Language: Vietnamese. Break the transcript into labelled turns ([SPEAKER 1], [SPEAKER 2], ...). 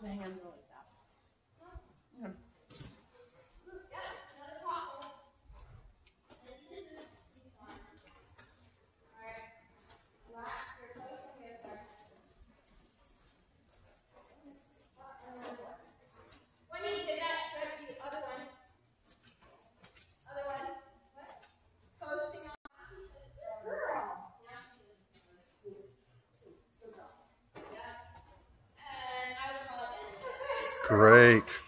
[SPEAKER 1] Về
[SPEAKER 2] Passing.
[SPEAKER 1] rồi
[SPEAKER 3] Great.